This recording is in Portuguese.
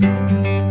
Música